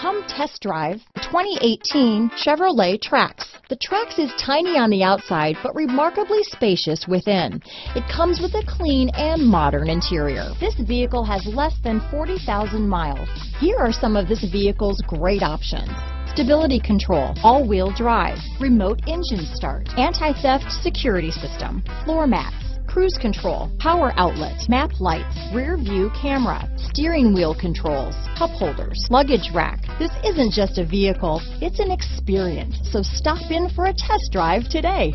Come test drive 2018 Chevrolet Trax. The Trax is tiny on the outside, but remarkably spacious within. It comes with a clean and modern interior. This vehicle has less than 40,000 miles. Here are some of this vehicle's great options stability control, all-wheel drive, remote engine start, anti-theft security system, floor mats, cruise control, power outlets, map lights, rear view camera, steering wheel controls, cup holders, luggage rack. This isn't just a vehicle, it's an experience. So stop in for a test drive today.